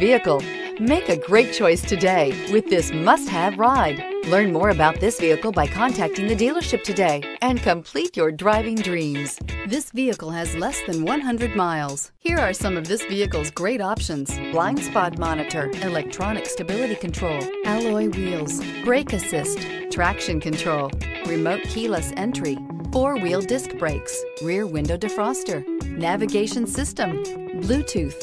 vehicle. Make a great choice today with this must-have ride. Learn more about this vehicle by contacting the dealership today and complete your driving dreams. This vehicle has less than 100 miles. Here are some of this vehicle's great options. Blind spot monitor, electronic stability control, alloy wheels, brake assist, traction control, remote keyless entry, four-wheel disc brakes, rear window defroster, navigation system, Bluetooth.